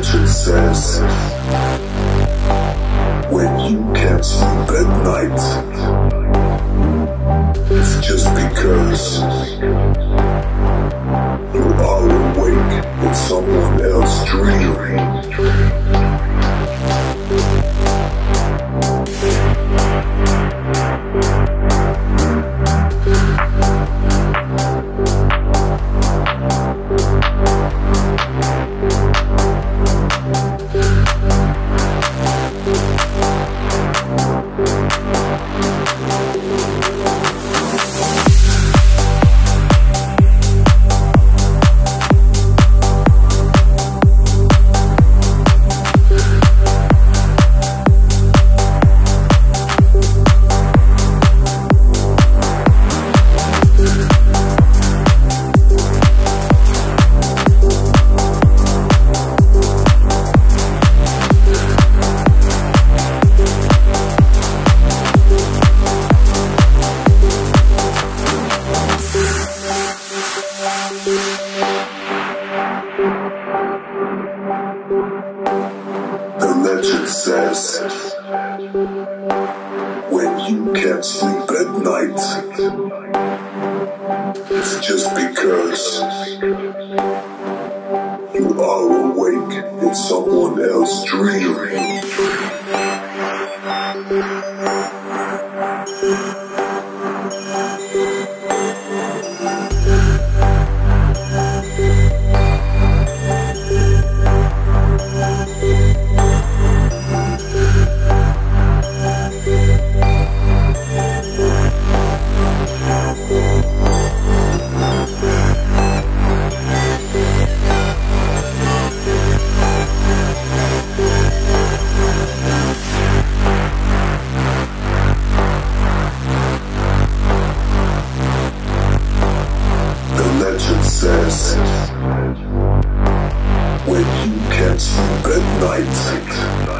wretched says When you can't sleep at night It's just because You are awake in someone else's dream The legend says when you can't sleep at night, it's just because you are awake in someone else's dream. good night.